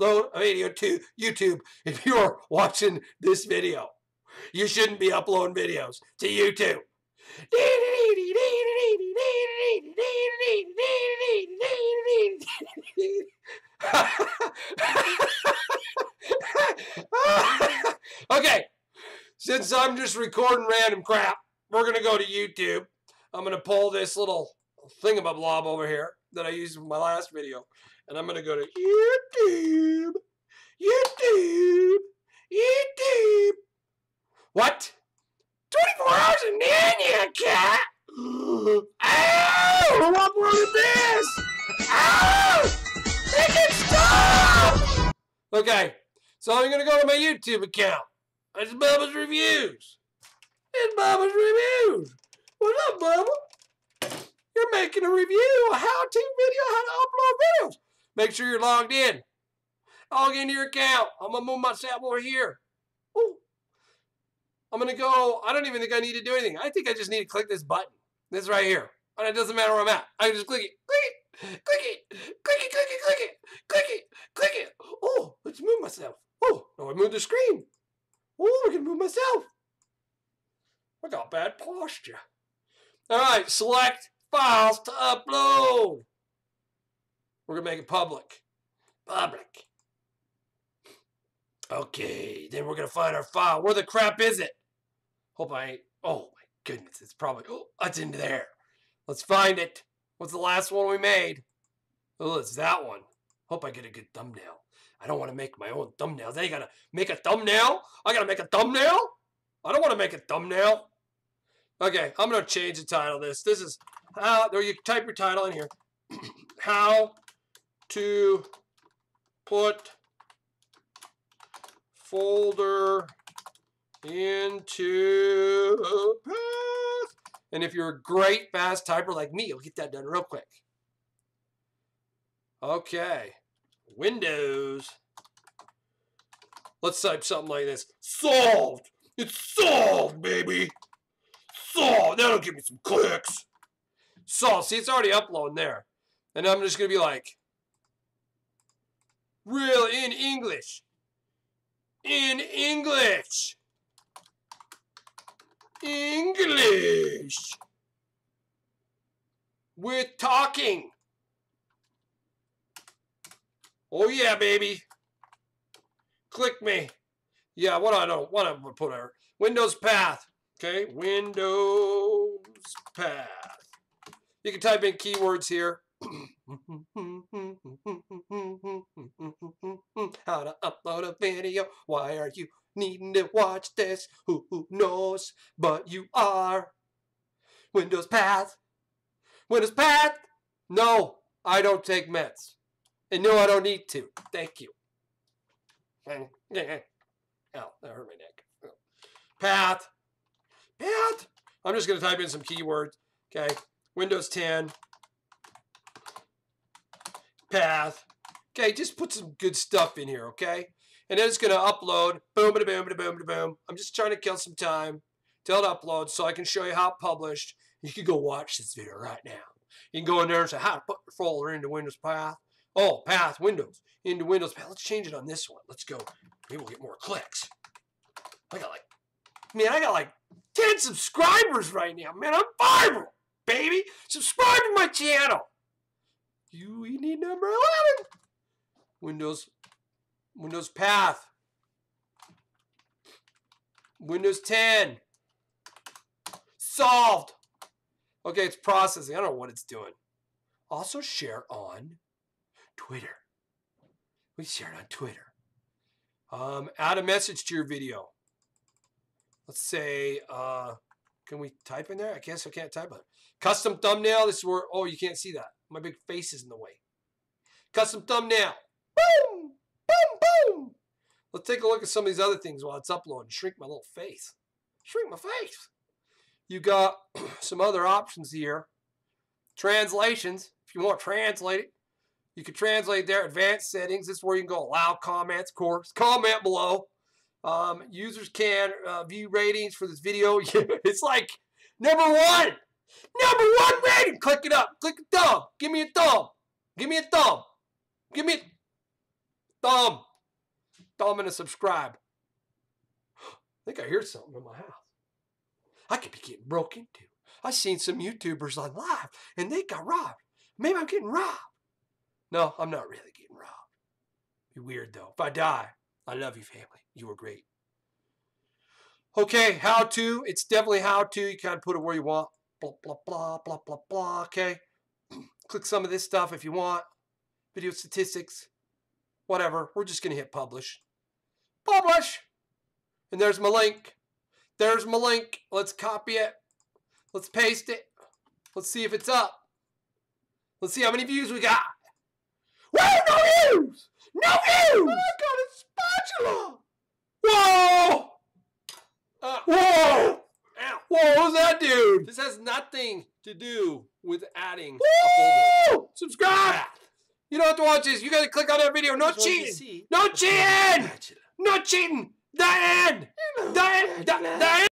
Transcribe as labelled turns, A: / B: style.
A: upload a video to YouTube if you're watching this video. You shouldn't be uploading videos to YouTube. okay, since I'm just recording random crap, we're going to go to YouTube. I'm going to pull this little thingamablob over here that I used in my last video. And I'm going to go to YouTube. YouTube. YouTube. What? 24 hours then you cat. Ow! Who uploaded this? Ow! It stop! Okay, so I'm going to go to my YouTube account. It's Bubba's Reviews. It's Bubba's Reviews. What's up, Bubba? You're making a review, a how-to video, how to upload videos. Make sure you're logged in. Log into your account. I'm going to move myself over here. Ooh. I'm going to go, I don't even think I need to do anything. I think I just need to click this button. This right here. And it doesn't matter where I'm at. I just click it. Click it. Click it. Click it, click it, click it. Click it. Click it. Oh, let's move myself. Oh, now I move the screen. Oh, I can move myself. I got bad posture. All right, select files to upload. We're going to make it public. Public. Okay, then we're going to find our file. Where the crap is it? Hope I. Oh, my goodness. It's probably. Oh, it's in there. Let's find it. What's the last one we made? Oh, it's that one. Hope I get a good thumbnail. I don't want to make my own thumbnails. They gotta make a thumbnail. I gotta make a thumbnail. I don't want to make a thumbnail. Okay, I'm gonna change the title of this. This is how. There, you type your title in here. how to put folder into path. And if you're a great fast typer like me, you'll get that done real quick. Okay. Windows. Let's type something like this. Solved! It's solved, baby! Solved! That'll give me some clicks. Solved. See, it's already uploading there. And I'm just going to be like, real in English. In English. English. With talking. Oh yeah, baby. Click me. Yeah, what I don't what I would put our Windows Path. Okay, Windows Path. You can type in keywords here. How to upload a video? Why are you needing to watch this? Who, who knows? But you are. Windows Path. Windows Path. No, I don't take meds. And no, I don't need to. Thank you. Ow, that hurt my neck. Path. Path. I'm just going to type in some keywords. Okay. Windows 10. Path. Okay, just put some good stuff in here, okay? And then it's going to upload. Boom, boom, boom, boom, boom. I'm just trying to kill some time till it uploads so I can show you how it published. You can go watch this video right now. You can go in there and say how to put your folder into Windows Path. Oh, Path, Windows, into Windows Path. Let's change it on this one. Let's go. Maybe we'll get more clicks. I got like, man, I got like 10 subscribers right now. Man, I'm viral, baby. Subscribe to my channel. You need number 11. Windows, Windows Path. Windows 10. Solved. Okay, it's processing. I don't know what it's doing. Also share on Twitter. We share it on Twitter. Um, add a message to your video. Let's say, uh, can we type in there? I guess I can't type it. Custom thumbnail. This is where, oh, you can't see that. My big face is in the way. Custom thumbnail. Boom! Boom! Boom! Let's take a look at some of these other things while it's uploading. Shrink my little face. Shrink my face. You got some other options here. Translations. If you want to translate it, you can translate there. Advanced settings. This is where you can go allow comments, of course. Comment below. Um, users can uh, view ratings for this video. it's like number one. Number one rating. Click it up. Click a thumb. Give me a thumb. Give me a thumb. Give me a Thumb. Thumb and a subscribe. I think I hear something in my house. I could be getting broke into. I seen some YouTubers on live and they got robbed. Maybe I'm getting robbed. No, I'm not really getting robbed. Be weird though. If I die, I love you, family. You were great. Okay, how to. It's definitely how to. You kind of put it where you want. Blah, blah, blah, blah, blah, blah. Okay. Click some of this stuff if you want. Video statistics. Whatever. We're just going to hit publish. Publish! And there's my link. There's my link. Let's copy it. Let's paste it. Let's see if it's up. Let's see how many views we got. Whoa, no views! No views! I got a spatula! Whoa! Uh, whoa! Ow. Whoa, what's that, dude? This has nothing to do with adding a folder. Subscribe! You don't have to watch this. You gotta click on that video. No cheating! No cheating! No cheating! The end! The end! The, the end!